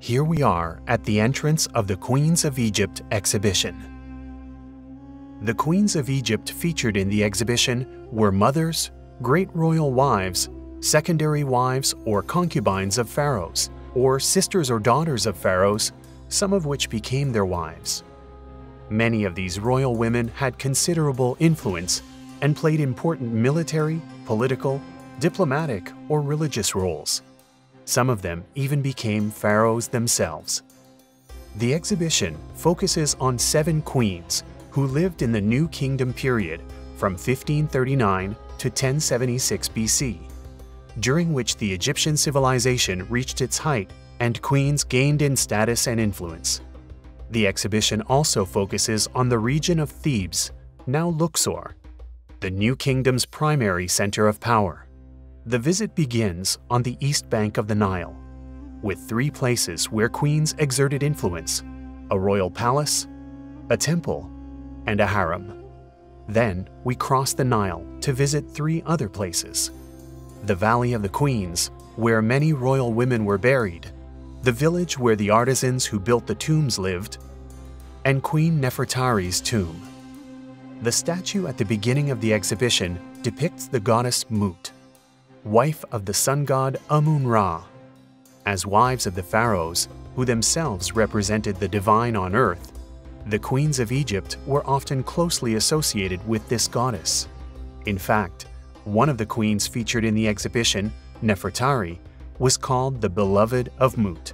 Here we are at the entrance of the Queens of Egypt exhibition. The Queens of Egypt featured in the exhibition were mothers, great royal wives, secondary wives or concubines of pharaohs, or sisters or daughters of pharaohs, some of which became their wives. Many of these royal women had considerable influence and played important military, political, diplomatic, or religious roles. Some of them even became pharaohs themselves. The exhibition focuses on seven queens who lived in the New Kingdom period from 1539 to 1076 BC, during which the Egyptian civilization reached its height and queens gained in status and influence. The exhibition also focuses on the region of Thebes, now Luxor, the New Kingdom's primary center of power. The visit begins on the east bank of the Nile, with three places where queens exerted influence a royal palace, a temple, and a harem. Then we cross the Nile to visit three other places the Valley of the Queens, where many royal women were buried, the village where the artisans who built the tombs lived, and Queen Nefertari's tomb. The statue at the beginning of the exhibition depicts the goddess Mut, wife of the sun god Amun-Ra. As wives of the pharaohs, who themselves represented the divine on earth, the queens of Egypt were often closely associated with this goddess. In fact, one of the queens featured in the exhibition, Nefertari, was called the Beloved of Mut.